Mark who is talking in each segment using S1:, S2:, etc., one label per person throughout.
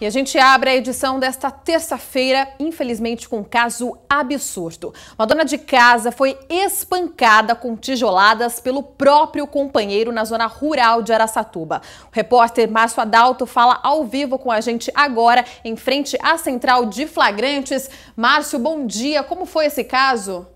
S1: E a gente abre a edição desta terça-feira, infelizmente, com um caso absurdo. Uma dona de casa foi espancada com tijoladas pelo próprio companheiro na zona rural de Araçatuba. O repórter Márcio Adalto fala ao vivo com a gente agora, em frente à central de flagrantes. Márcio, bom dia. Como foi esse caso?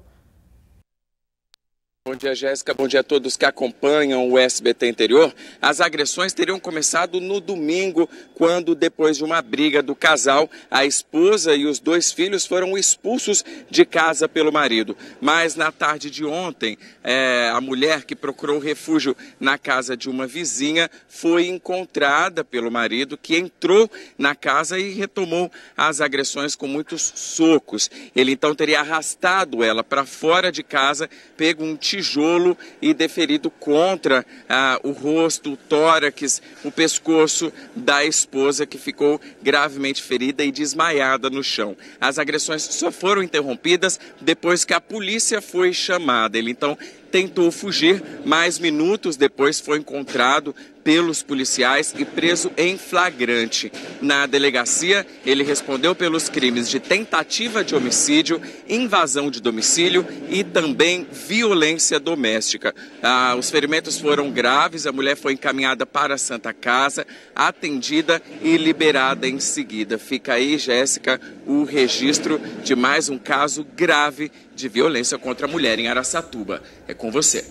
S2: Bom dia, Jéssica. Bom dia a todos que acompanham o SBT Interior. As agressões teriam começado no domingo, quando, depois de uma briga do casal, a esposa e os dois filhos foram expulsos de casa pelo marido. Mas na tarde de ontem, é, a mulher que procurou refúgio na casa de uma vizinha foi encontrada pelo marido, que entrou na casa e retomou as agressões com muitos socos. Ele então teria arrastado ela para fora de casa, pego um tijolo e deferido contra ah, o rosto, o tórax, o pescoço da esposa que ficou gravemente ferida e desmaiada no chão. As agressões só foram interrompidas depois que a polícia foi chamada. Ele então tentou fugir, mas minutos depois foi encontrado pelos policiais e preso em flagrante. Na delegacia, ele respondeu pelos crimes de tentativa de homicídio, invasão de domicílio e também violência doméstica. Ah, os ferimentos foram graves, a mulher foi encaminhada para a Santa Casa, atendida e liberada em seguida. Fica aí, Jéssica, o registro de mais um caso grave de violência contra a mulher em Araçatuba. É com você.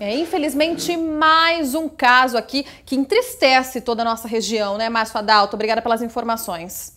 S1: É, infelizmente, mais um caso aqui que entristece toda a nossa região, né, Márcio Adalto? Obrigada pelas informações.